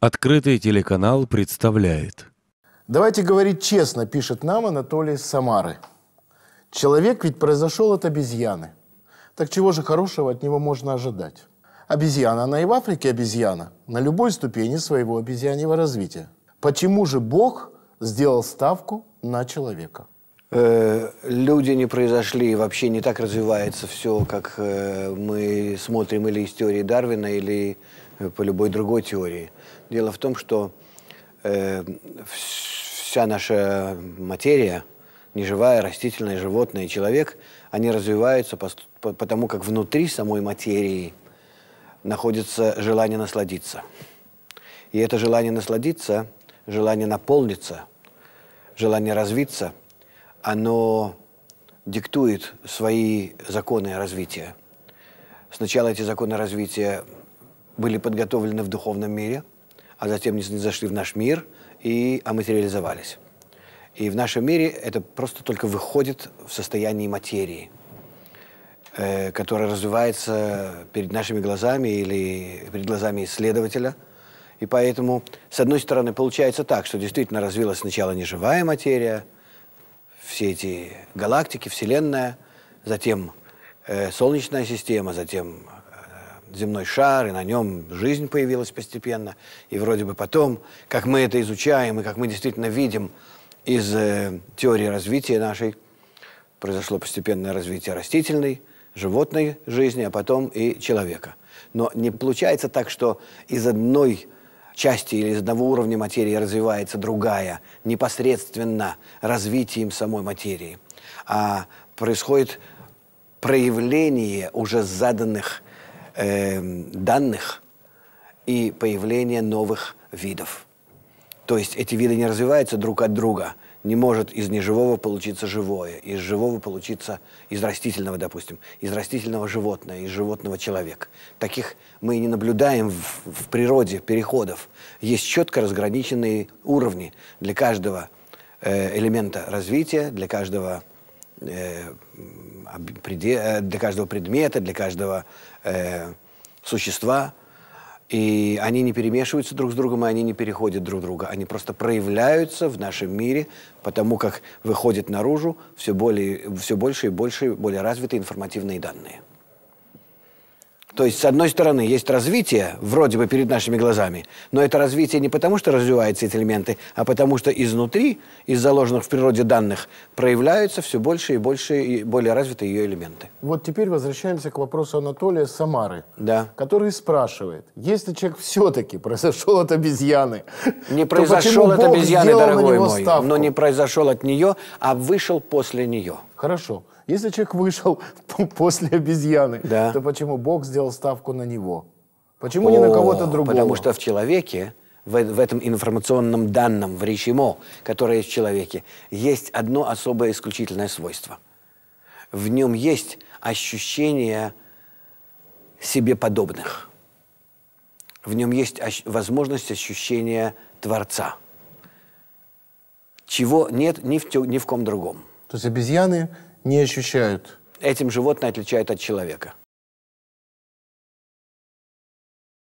Открытый телеканал представляет. Давайте говорить честно, пишет нам Анатолий Самары. Человек ведь произошел от обезьяны. Так чего же хорошего от него можно ожидать? Обезьяна, она и в Африке обезьяна, на любой ступени своего обезьяньего развития. Почему же Бог сделал ставку на человека? Э, люди не произошли, вообще не так развивается все, как э, мы смотрим или из теории Дарвина, или по любой другой теории. Дело в том, что э, вся наша материя, неживая, растительная, животное человек, они развиваются по, по, потому, как внутри самой материи находится желание насладиться. И это желание насладиться, желание наполниться, желание развиться, оно диктует свои законы развития. Сначала эти законы развития были подготовлены в духовном мире – а затем не зашли в наш мир и оматериализовались. И в нашем мире это просто только выходит в состоянии материи, э, которая развивается перед нашими глазами или перед глазами исследователя. И поэтому, с одной стороны, получается так, что действительно развилась сначала неживая материя, все эти галактики, Вселенная, затем э, Солнечная система, затем земной шар, и на нем жизнь появилась постепенно. И вроде бы потом, как мы это изучаем, и как мы действительно видим из э, теории развития нашей, произошло постепенное развитие растительной, животной жизни, а потом и человека. Но не получается так, что из одной части или из одного уровня материи развивается другая, непосредственно развитием самой материи, а происходит проявление уже заданных э, данных и появление новых видов. То есть эти виды не развиваются друг от друга. Не может из неживого получиться живое, из живого получиться, из растительного, допустим, из растительного животное, из животного человек. Таких мы не наблюдаем в, в природе переходов. Есть четко разграниченные уровни для каждого э, элемента развития, для каждого для каждого предмета, для каждого э, существа, и они не перемешиваются друг с другом, и они не переходят друг друга. Они просто проявляются в нашем мире, потому как выходят наружу все, более, все больше и больше более развитые информативные данные. То есть, с одной стороны, есть развитие, вроде бы перед нашими глазами, но это развитие не потому, что развиваются эти элементы, а потому что изнутри, из заложенных в природе данных, проявляются все больше и больше и более развитые ее элементы. Вот теперь возвращаемся к вопросу Анатолия Самары, да. который спрашивает, если человек все-таки произошел от обезьяны, не произошел от обезьяны, дорогой мой, ставку? но не произошел от нее, а вышел после нее. Хорошо. Если человек вышел после обезьяны, да. то почему Бог сделал ставку на него? Почему О, не на кого-то другого? Потому что в человеке, в, в этом информационном данном, в речимо, которое есть в человеке, есть одно особое исключительное свойство. В нем есть ощущение себе подобных. В нем есть ощ возможность ощущения Творца. Чего нет ни в, ни в ком другом. То есть обезьяны не ощущают. Этим животное отличает от человека.